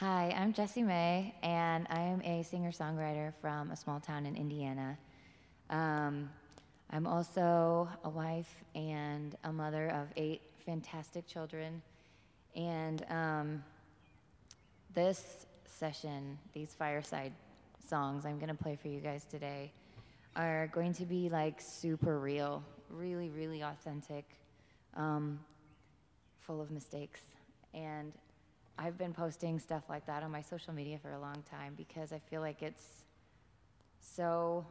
Hi, I'm Jessie Mae, and I am a singer songwriter from a small town in Indiana. Um, I'm also a wife and a mother of eight fantastic children. And um, this session, these fireside songs I'm going to play for you guys today, are going to be like super real, really, really authentic, um, full of mistakes. And I've been posting stuff like that on my social media for a long time because I feel like it's so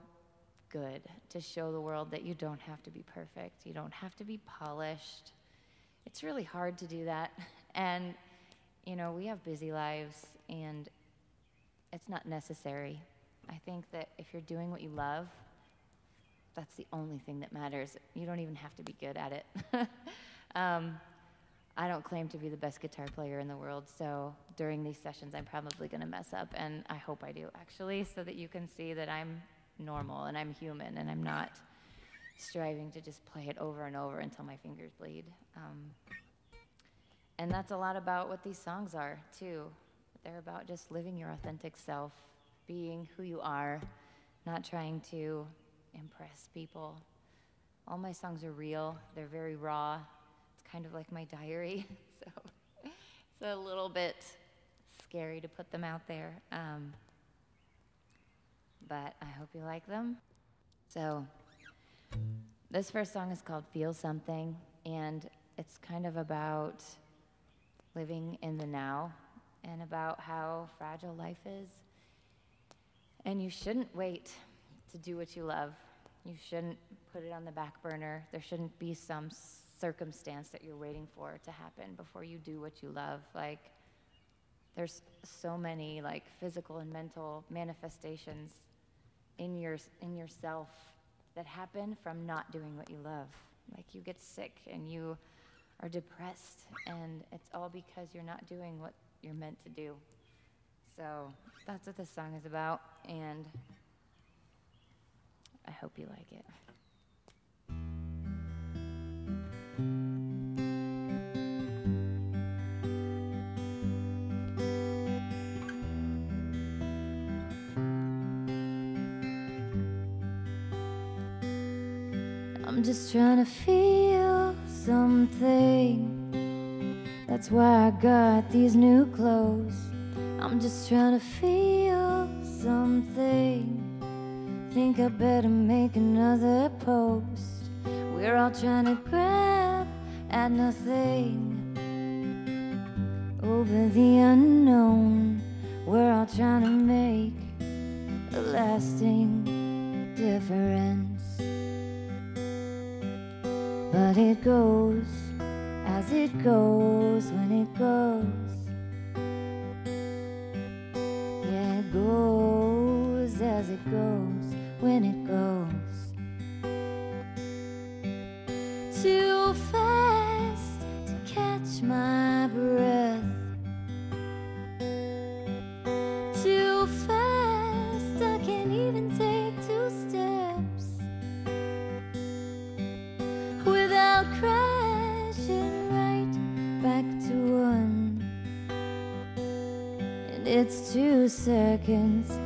good to show the world that you don't have to be perfect, you don't have to be polished. It's really hard to do that. And, you know, we have busy lives and it's not necessary. I think that if you're doing what you love, that's the only thing that matters. You don't even have to be good at it. um, I don't claim to be the best guitar player in the world, so during these sessions, I'm probably going to mess up, and I hope I do actually, so that you can see that I'm normal and I'm human and I'm not striving to just play it over and over until my fingers bleed. Um, and that's a lot about what these songs are, too. They're about just living your authentic self, being who you are, not trying to impress people. All my songs are real, they're very raw, kind of like my diary. so it's a little bit scary to put them out there. Um, but I hope you like them. So this first song is called Feel Something, and it's kind of about living in the now and about how fragile life is. And you shouldn't wait to do what you love. You shouldn't put it on the back burner. There shouldn't be some circumstance that you're waiting for to happen before you do what you love. Like, there's so many like physical and mental manifestations in your in yourself that happen from not doing what you love. Like you get sick and you are depressed and it's all because you're not doing what you're meant to do. So that's what this song is about and I hope you like it. Just trying to feel something. That's why I got these new clothes. I'm just trying to feel something. Think I better make another post. We're all trying to grab at nothing over the unknown. We're all trying to make a lasting difference. But it goes as it goes when it goes. Yeah, it goes as it goes when it goes. Too fast to catch my breath. Seconds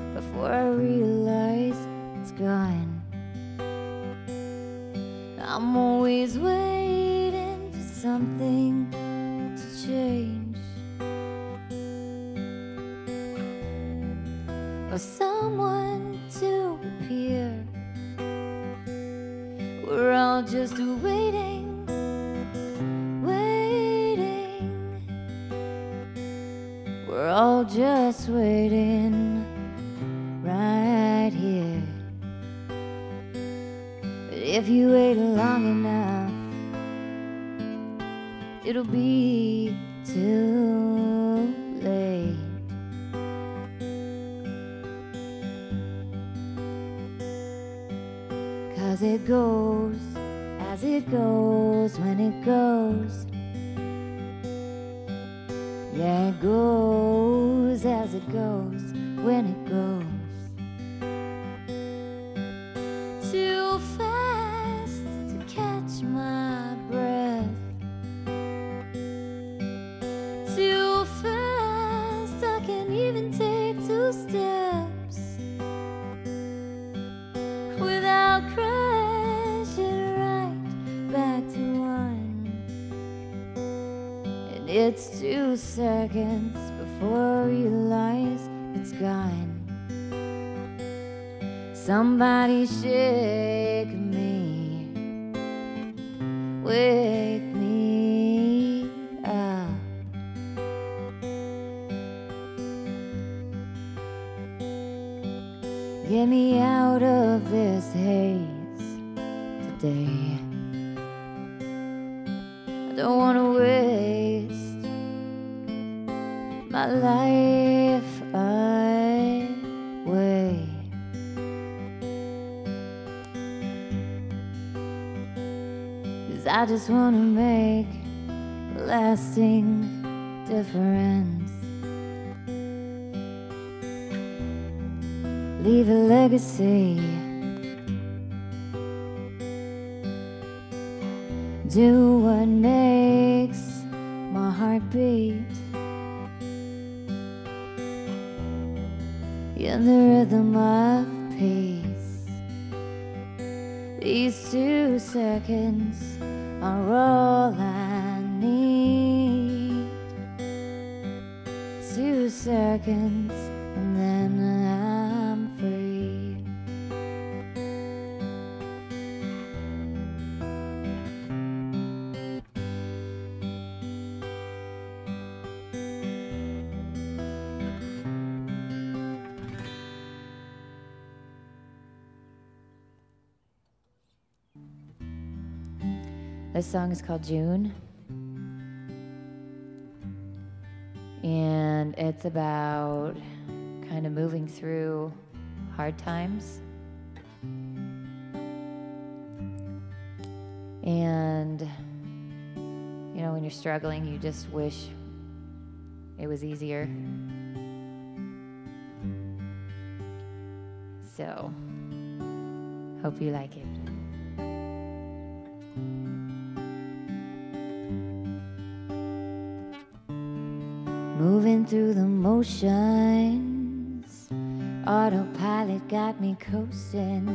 it goes as it goes when it goes. Yeah, it goes as it goes when it wake me just want to make a lasting difference. Leave a legacy. Do what makes my heart beat. In the rhythm of peace. These two seconds are all I need. Two seconds, song is called June. And it's about kind of moving through hard times. And, you know, when you're struggling, you just wish it was easier. So, hope you like it. Through the motions, autopilot got me coasting.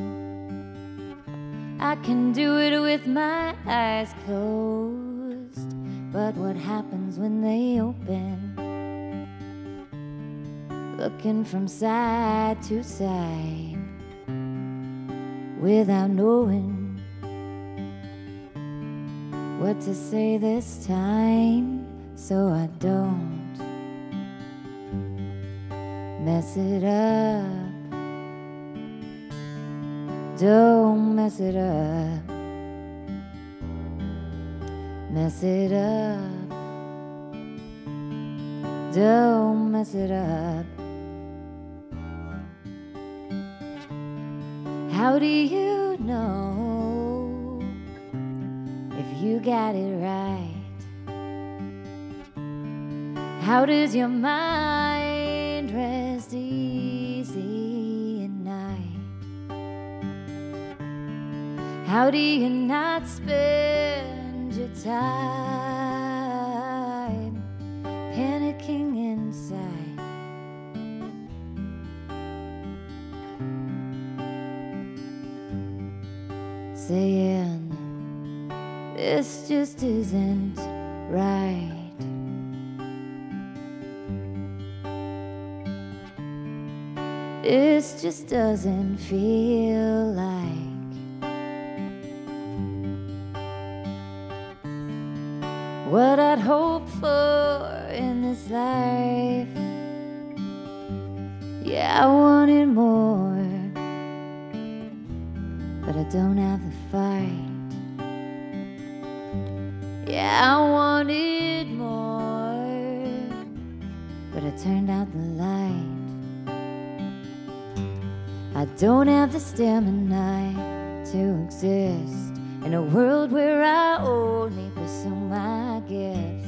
I can do it with my eyes closed, but what happens when they open? Looking from side to side without knowing what to say this time, so I don't mess it up. Don't mess it up. Mess it up. Don't mess it up. How do you know if you got it right? How does your mind How do you not spend your time panicking inside? Saying this just isn't right. This just doesn't feel like what I'd hoped for in this life. Yeah, I wanted more, but I don't have the fight. Yeah, I wanted more, but I turned out the light. I don't have the stamina to exist in a world where I only pursue my gifts.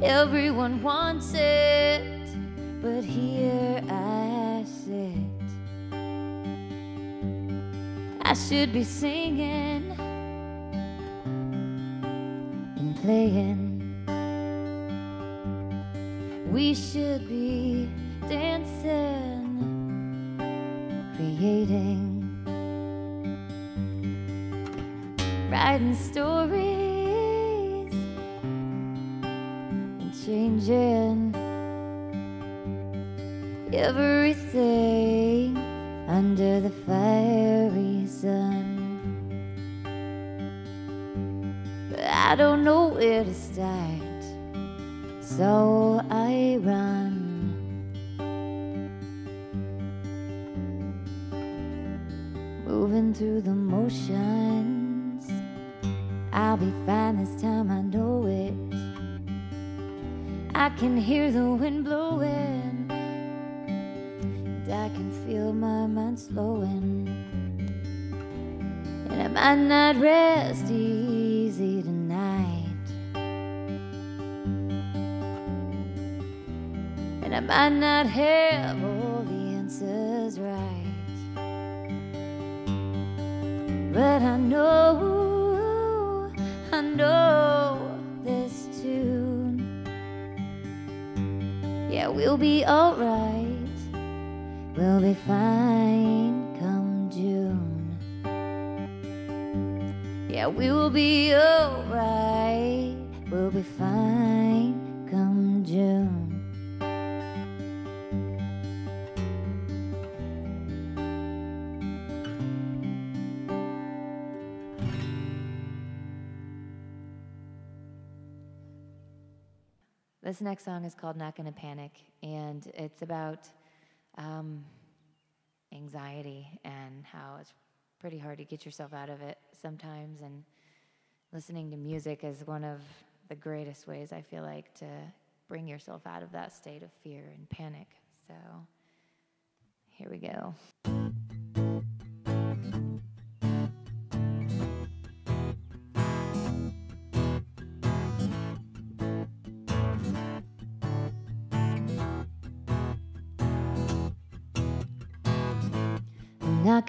Everyone wants it, but here I sit. I should be singing and playing. We should be dancing creating, writing stories changing everything under the fiery sun. But I don't know where to start, so I run. Moving through the motions, I'll be fine this time, I know it. I can hear the wind blowing, and I can feel my mind slowing. And I might not rest easy tonight. And I might not have all the answers right. But I know, we'll be alright. We'll be fine come June. Yeah, we will be alright. We'll be fine This next song is called Not Gonna Panic, and it's about um, anxiety and how it's pretty hard to get yourself out of it sometimes. And listening to music is one of the greatest ways I feel like to bring yourself out of that state of fear and panic. So here we go.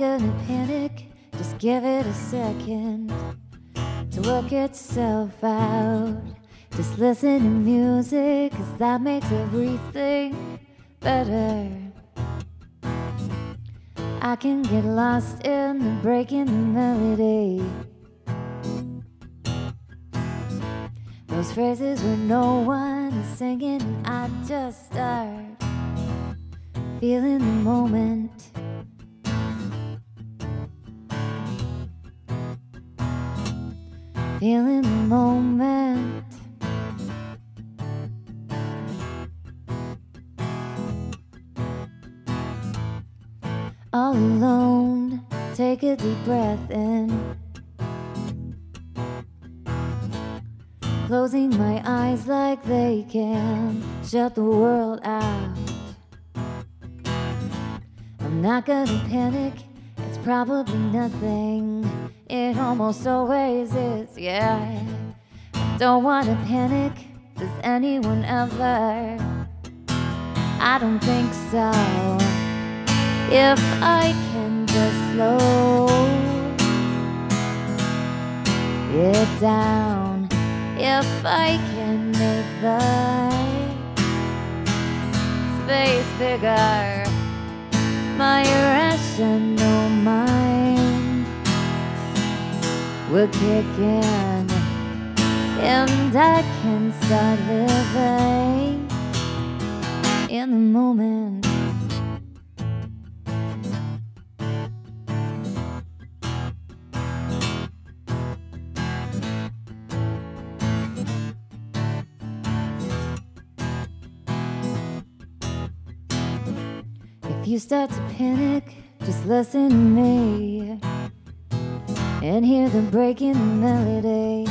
Gonna panic, just give it a second to work itself out. Just listen to music, cause that makes everything better. I can get lost in the breaking melody. Those phrases where no one is singing, I just start feeling the moment. Feeling the moment. All alone, take a deep breath in. Closing my eyes like they can shut the world out. I'm not gonna panic, probably nothing. It almost always is, yeah. Don't wanna panic, does anyone ever? I don't think so. If I can just slow it down, if I can make the space bigger, my irrational mind will kick in, and I can start living in the moment. If you start to panic, just listen to me and hear the breaking melody.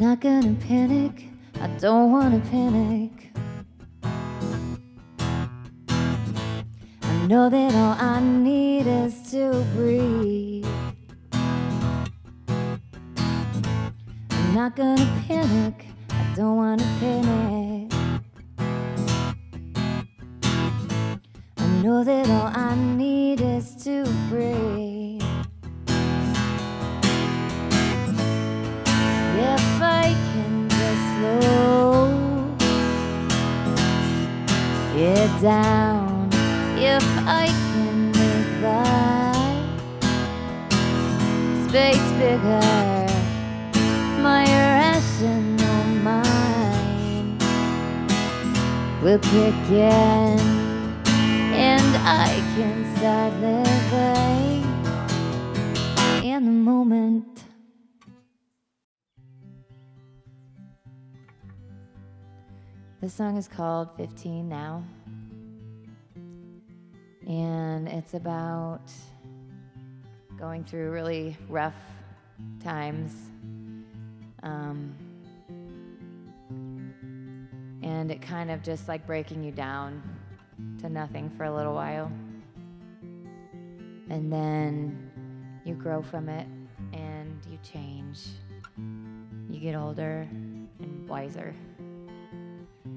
Not gonna panic, I don't wanna panic. I know that all I need is to breathe. I'm not gonna panic, I don't wanna panic. I know that all I need is to breathe. Down if I can make that space bigger. My rational mind will kick in, and I can start living in the moment. This song is called 15 Now. And it's about going through really rough times. Um, and it kind of just like breaking you down to nothing for a little while. And then you grow from it and you change. You get older and wiser.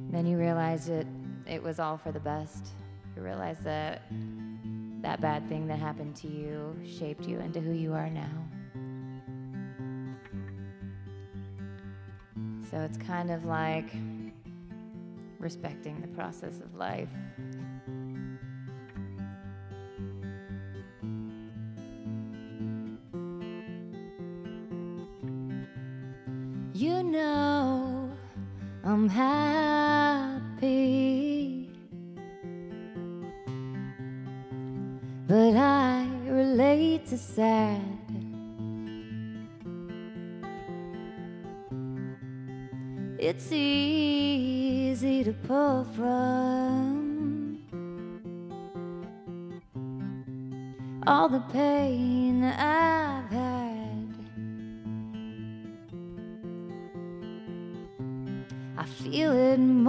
Then you realize it it was all for the best. You realize that that bad thing that happened to you shaped you into who you are now. So it's kind of like respecting the process of life.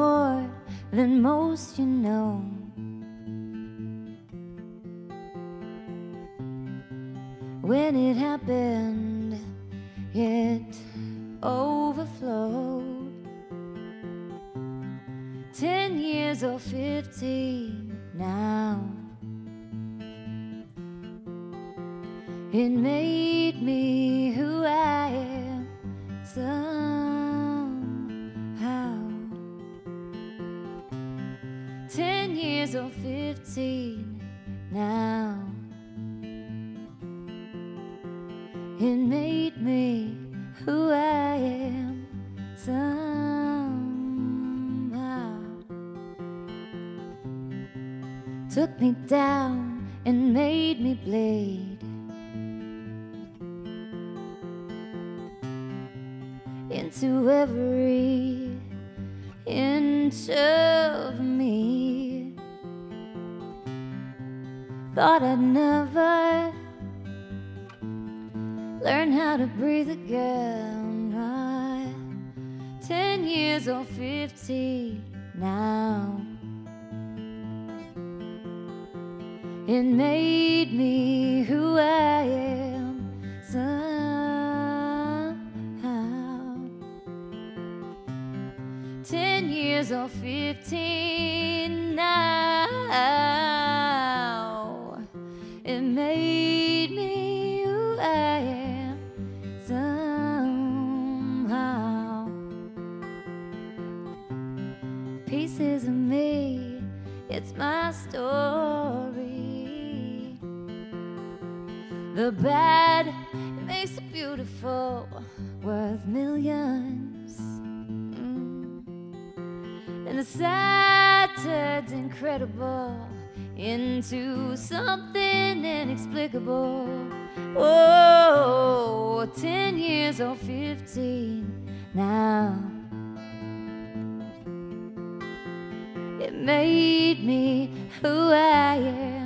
More than most, you know. When it happened, it overflowed. Ten years or fifteen now. It made me who I am somehow. Years or fifteen now. It made me who I am somehow. Took me down and made me bleed. Into every inch of. Thought I'd never learn how to breathe again. Ten years or fifteen now. It made me who I am somehow. Ten years or fifteen The bad it makes it beautiful, worth millions. And the sad turns incredible into something inexplicable. Oh, ten years or fifteen now. It made me who I am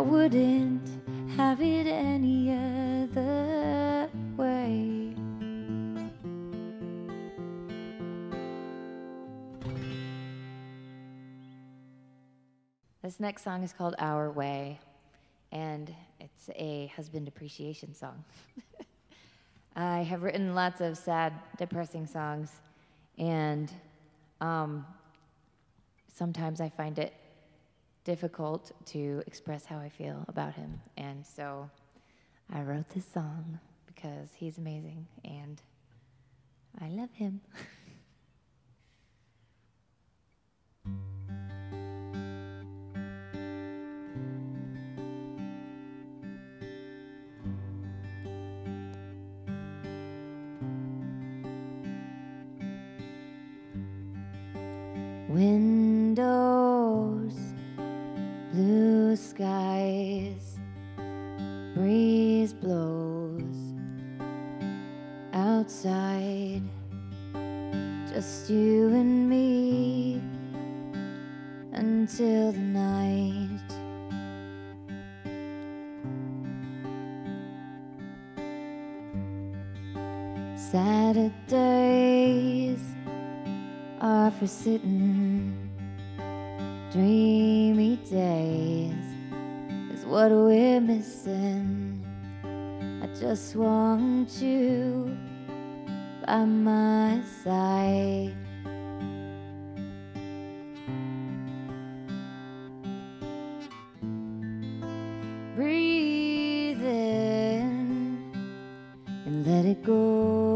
I wouldn't have it any other way. This next song is called Our Way, and it's a husband appreciation song. I have written lots of sad, depressing songs, and um, sometimes I find it difficult to express how I feel about him. And so I wrote this song because he's amazing and I love him. Windows, Saturdays are for sitting. Dreamy days is what we're missing. I just want you by my side. Breathe in and let it go.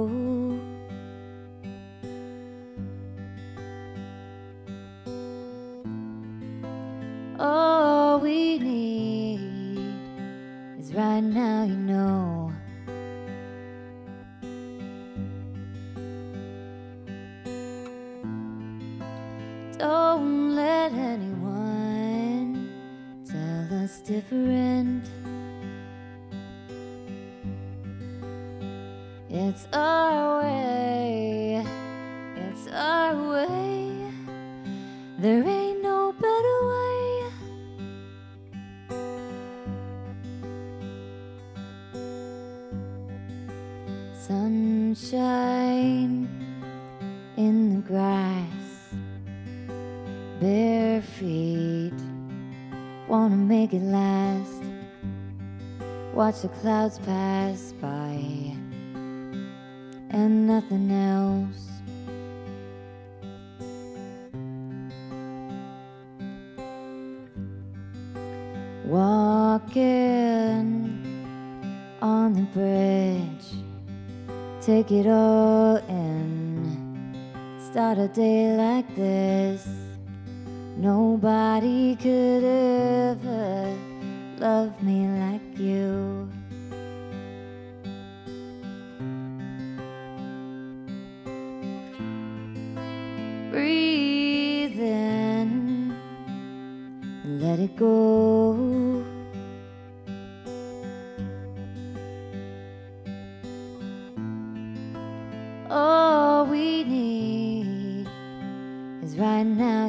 Feet, wanna make it last. Watch the clouds pass by, and nothing else. Walking on the bridge, take it all in. Start a day like this. Nobody could ever love me like you. Breathe in and let it go. All we need is right now,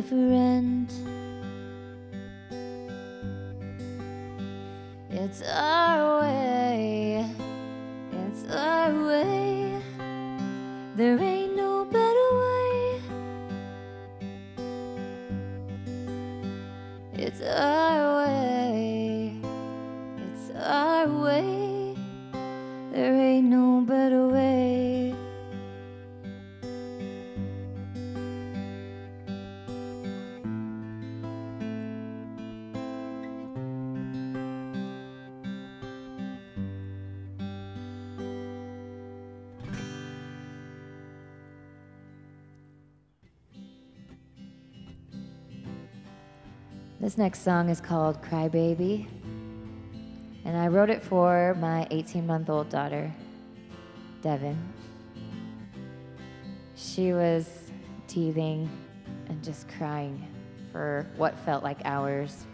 us This next song is called Cry Baby. And I wrote it for my 18 month old daughter, Devin. She was teething and just crying for what felt like hours.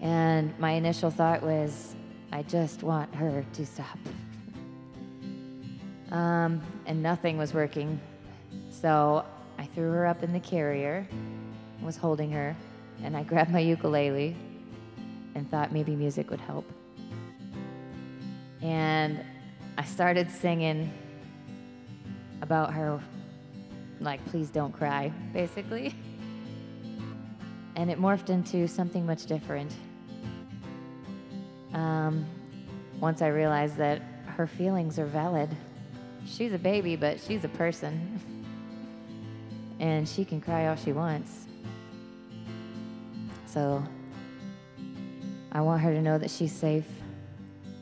And my initial thought was, I just want her to stop. Um, and nothing was working. So I threw her up in the carrier, was holding her, and I grabbed my ukulele and thought maybe music would help. And I started singing about her, like, please don't cry, basically. And it morphed into something much different. Um, once I realized that her feelings are valid. She's a baby, but she's a person. and she can cry all she wants. So I want her to know that she's safe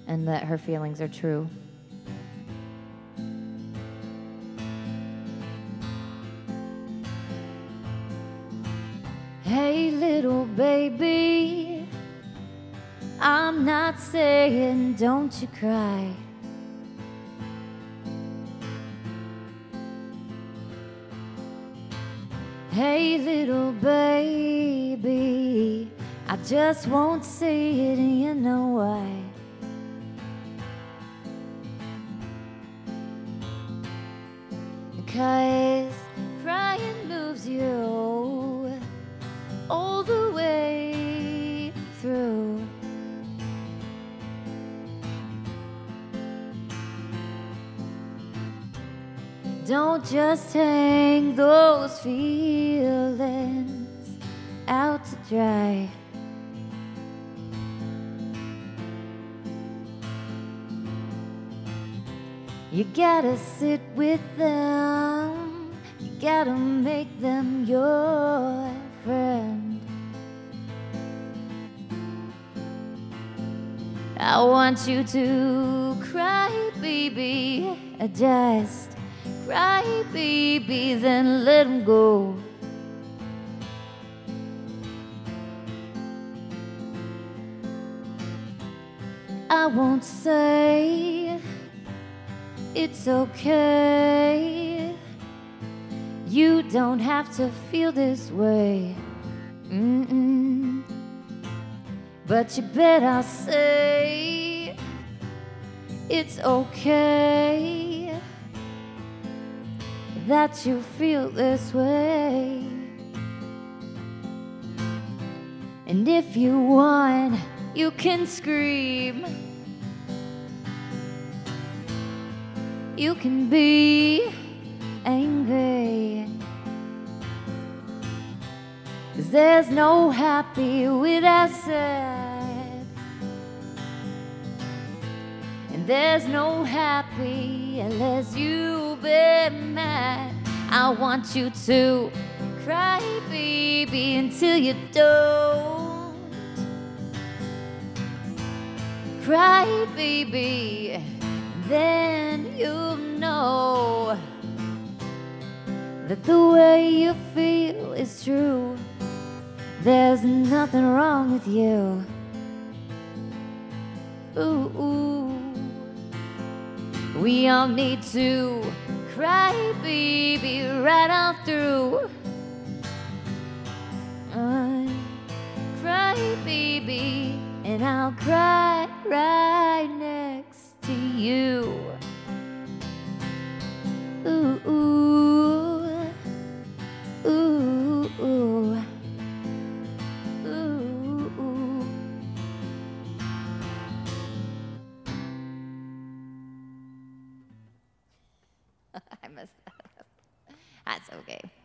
and that her feelings are true. Hey, little baby, I'm not saying don't you cry. Hey, little baby, I just won't say it, you know why. Cause Don't just hang those feelings out to dry. You gotta sit with them, you gotta make them your friend. I want you to cry, baby, just cry, baby, then let them go. I won't say it's okay. You don't have to feel this way. Mm-mm. But you bet I'll say it's okay that you feel this way. And if you want, you can scream. You can be angry. Cause there's no happy without sad. There's no happy unless you've been mad. I want you to cry, baby, until you don't. Cry, baby, then you'll know that the way you feel is true. There's nothing wrong with you. Ooh, ooh. We all need to cry, baby, right on through. Uh, cry, baby, and I'll cry right next to you. Ooh, ooh,